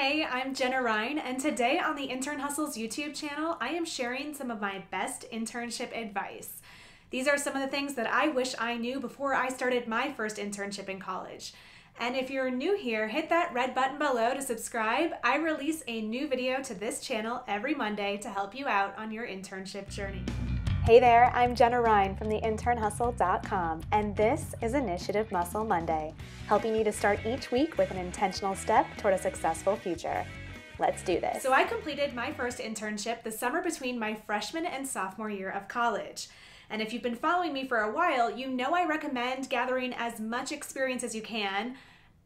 Hey, I'm Jenna Ryan, and today on the Intern Hustles YouTube channel, I am sharing some of my best internship advice. These are some of the things that I wish I knew before I started my first internship in college. And if you're new here, hit that red button below to subscribe. I release a new video to this channel every Monday to help you out on your internship journey. Hey there, I'm Jenna Ryan from the internhustle.com, and this is Initiative Muscle Monday, helping you to start each week with an intentional step toward a successful future. Let's do this. So, I completed my first internship the summer between my freshman and sophomore year of college. And if you've been following me for a while, you know I recommend gathering as much experience as you can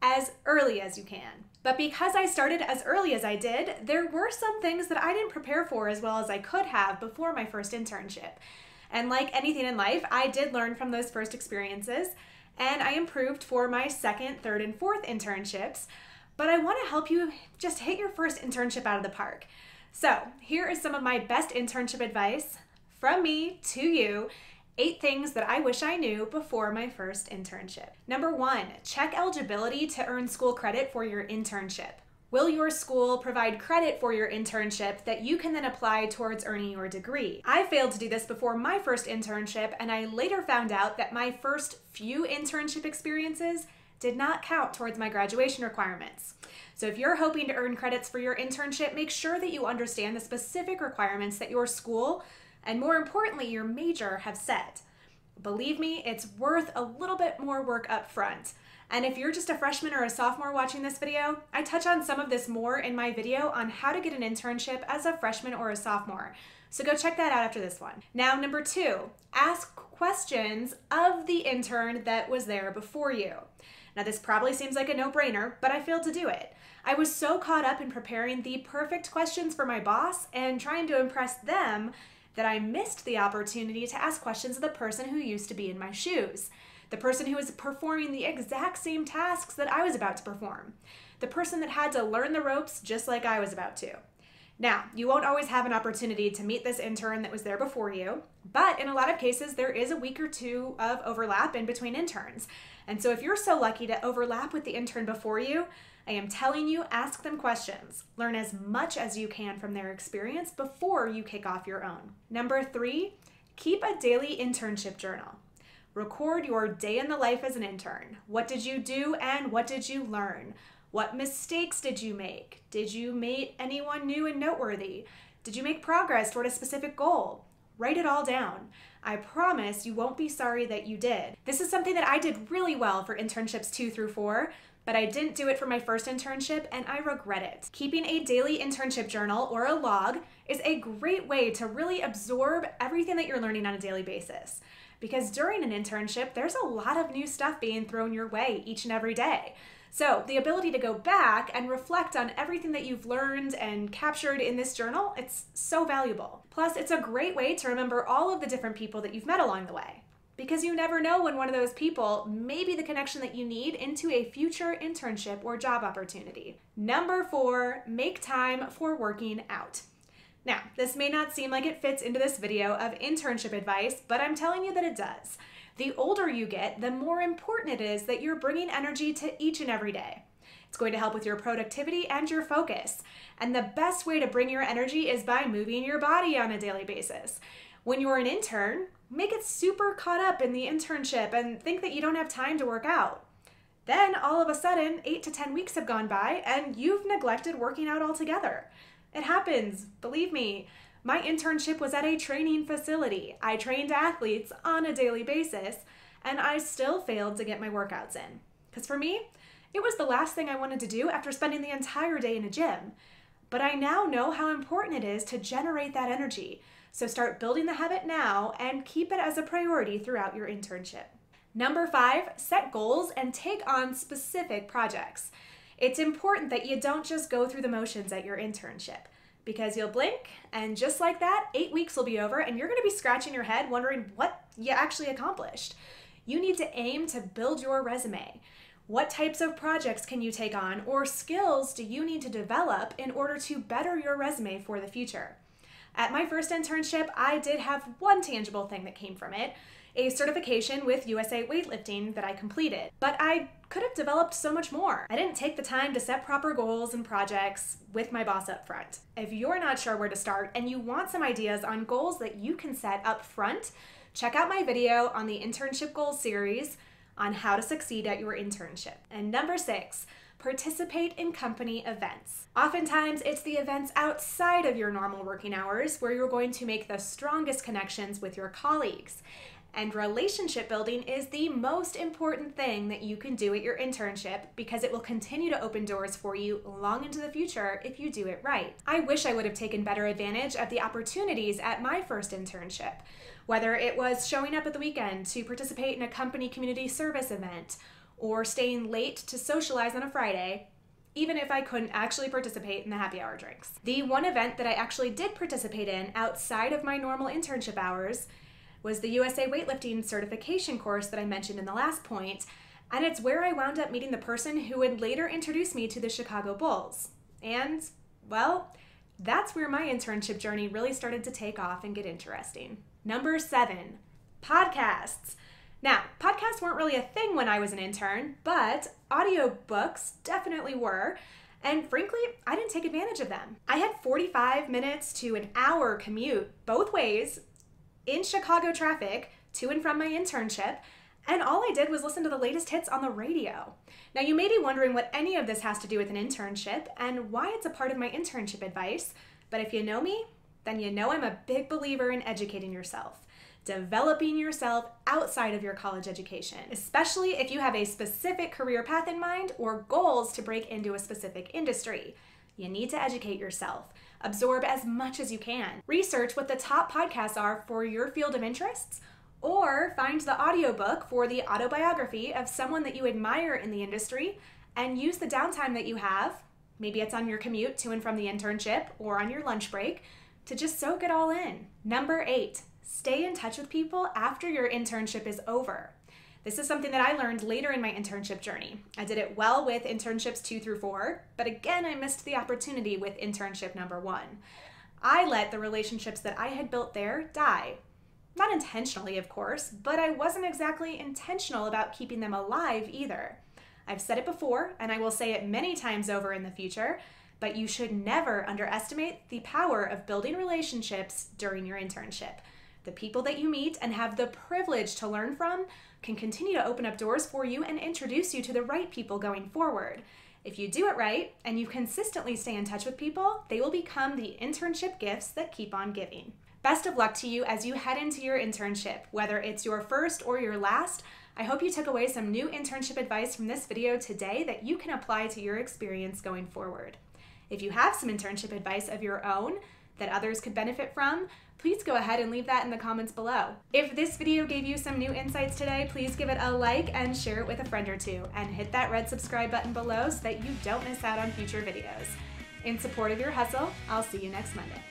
as early as you can. But because I started as early as I did, there were some things that I didn't prepare for as well as I could have before my first internship. And like anything in life, I did learn from those first experiences and I improved for my second, third, and fourth internships. But I want to help you just hit your first internship out of the park. So, here is some of my best internship advice from me to you Eight things that I wish I knew before my first internship. Number one, check eligibility to earn school credit for your internship. Will your school provide credit for your internship that you can then apply towards earning your degree? I failed to do this before my first internship, and I later found out that my first few internship experiences did not count towards my graduation requirements. So, if you're hoping to earn credits for your internship, make sure that you understand the specific requirements that your school and more importantly, your major have set. Believe me, it's worth a little bit more work up front. And if you're just a freshman or a sophomore watching this video, I touch on some of this more in my video on how to get an internship as a freshman or a sophomore. So go check that out after this one. Now, number two, ask questions of the intern that was there before you. Now, this probably seems like a no brainer, but I failed to do it. I was so caught up in preparing the perfect questions for my boss and trying to impress them that I missed the opportunity to ask questions of the person who used to be in my shoes, the person who was performing the exact same tasks that I was about to perform, the person that had to learn the ropes just like I was about to. Now, you won't always have an opportunity to meet this intern that was there before you, but in a lot of cases, there is a week or two of overlap in between interns. And so, if you're so lucky to overlap with the intern before you, I am telling you, ask them questions. Learn as much as you can from their experience before you kick off your own. Number three, keep a daily internship journal. Record your day in the life as an intern. What did you do and what did you learn? What mistakes did you make? Did you meet anyone new and noteworthy? Did you make progress toward a specific goal? Write it all down. I promise you won't be sorry that you did. This is something that I did really well for internships two through four, but I didn't do it for my first internship and I regret it. Keeping a daily internship journal or a log is a great way to really absorb everything that you're learning on a daily basis. Because during an internship, there's a lot of new stuff being thrown your way each and every day. So, the ability to go back and reflect on everything that you've learned and captured in this journal, it's so valuable. Plus, it's a great way to remember all of the different people that you've met along the way because you never know when one of those people may be the connection that you need into a future internship or job opportunity. Number four, make time for working out. Now, this may not seem like it fits into this video of internship advice, but I'm telling you that it does. The older you get, the more important it is that you're bringing energy to each and every day. It's going to help with your productivity and your focus. And the best way to bring your energy is by moving your body on a daily basis. When you're an intern, make it super caught up in the internship and think that you don't have time to work out. Then all of a sudden, eight to 10 weeks have gone by and you've neglected working out altogether. It happens, believe me. My internship was at a training facility. I trained athletes on a daily basis, and I still failed to get my workouts in. Because for me, it was the last thing I wanted to do after spending the entire day in a gym. But I now know how important it is to generate that energy, so start building the habit now and keep it as a priority throughout your internship. Number five, set goals and take on specific projects. It's important that you don't just go through the motions at your internship because you'll blink and just like that, eight weeks will be over and you're gonna be scratching your head wondering what you actually accomplished. You need to aim to build your resume. What types of projects can you take on or skills do you need to develop in order to better your resume for the future? At my first internship, I did have one tangible thing that came from it. a certification with USA Weightlifting that I completed. But I could have developed so much more. I didn't take the time to set proper goals and projects with my boss up front. If you're not sure where to start and you want some ideas on goals that you can set up front, check out my video on the internship goals series on how to succeed at your internship. And number six, participate in company events. Oftentimes, it's the events outside of your normal working hours where you're going to make the strongest connections with your colleagues. And relationship building is the most important thing that you can do at your internship because it will continue to open doors for you long into the future if you do it right. I wish I would have taken better advantage of the opportunities at my first internship, whether it was showing up at the weekend to participate in a company community service event or staying late to socialize on a Friday, even if I couldn't actually participate in the happy hour drinks. The one event that I actually did participate in outside of my normal internship hours was the USA Weightlifting certification course that I mentioned in the last point, and it's where I wound up meeting the person who would later introduce me to the Chicago Bulls. And, well, that's where my internship journey really started to take off and get interesting. Number seven, podcasts. Now, podcasts weren't really a thing when I was an intern, but audiobooks definitely were. And frankly, I didn't take advantage of them. I had 45 minutes to an hour commute both ways in Chicago traffic to and from my internship, and all I did was listen to the latest hits on the radio. Now, you may be wondering what any of this has to do with an internship and why it's a part of my internship advice, but if you know me, then you know I'm a big believer in educating yourself, developing yourself outside of your college education, especially if you have a specific career path in mind or goals to break into a specific industry. You need to educate yourself. Absorb as much as you can. Research what the top podcasts are for your field of interests, or find the audiobook for the autobiography of someone that you admire in the industry and use the downtime that you have. Maybe it's on your commute to and from the internship or on your lunch break to just soak it all in. Number eight, stay in touch with people after your internship is over. This is something that I learned later in my internship journey. I did it well with internships two through four, but again, I missed the opportunity with internship number one. I let the relationships that I had built there die. Not intentionally, of course, but I wasn't exactly intentional about keeping them alive either. I've said it before, and I will say it many times over in the future, but you should never underestimate the power of building relationships during your internship. The people that you meet and have the privilege to learn from can continue to open up doors for you and introduce you to the right people going forward. If you do it right and you consistently stay in touch with people, they will become the internship gifts that keep on giving. Best of luck to you as you head into your internship, whether it's your first or your last. I hope you took away some new internship advice from this video today that you can apply to your experience going forward. If you have some internship advice of your own that others could benefit from, please go ahead and leave that in the comments below. If this video gave you some new insights today, please give it a like and share it with a friend or two, and hit that red subscribe button below so that you don't miss out on future videos. In support of your hustle, I'll see you next Monday.